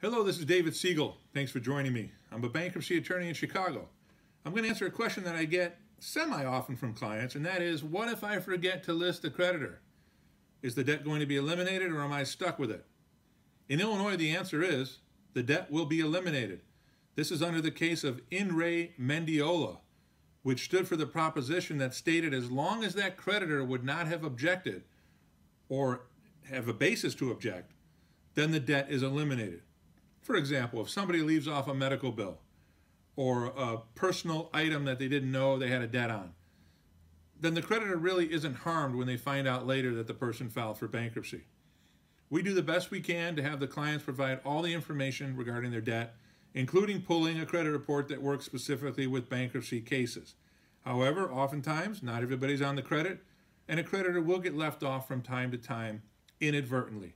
Hello, this is David Siegel. Thanks for joining me. I'm a bankruptcy attorney in Chicago. I'm going to answer a question that I get semi often from clients, and that is what if I forget to list a creditor? Is the debt going to be eliminated or am I stuck with it? In Illinois, the answer is the debt will be eliminated. This is under the case of In re Mendiola, which stood for the proposition that stated as long as that creditor would not have objected or have a basis to object, then the debt is eliminated. For example, if somebody leaves off a medical bill or a personal item that they didn't know they had a debt on, then the creditor really isn't harmed when they find out later that the person filed for bankruptcy. We do the best we can to have the clients provide all the information regarding their debt, including pulling a credit report that works specifically with bankruptcy cases. However, oftentimes, not everybody's on the credit, and a creditor will get left off from time to time inadvertently.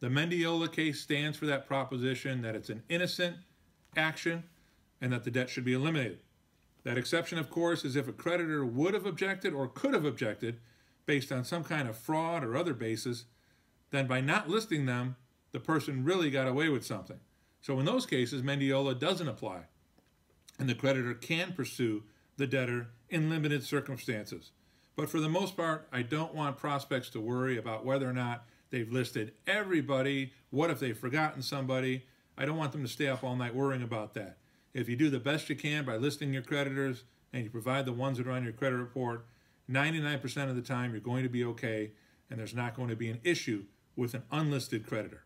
The Mendiola case stands for that proposition that it's an innocent action and that the debt should be eliminated. That exception, of course, is if a creditor would have objected or could have objected based on some kind of fraud or other basis, then by not listing them, the person really got away with something. So in those cases, Mendiola doesn't apply, and the creditor can pursue the debtor in limited circumstances. But for the most part, I don't want prospects to worry about whether or not they've listed everybody. What if they've forgotten somebody? I don't want them to stay up all night worrying about that. If you do the best you can by listing your creditors and you provide the ones that are on your credit report, 99% of the time you're going to be okay and there's not going to be an issue with an unlisted creditor.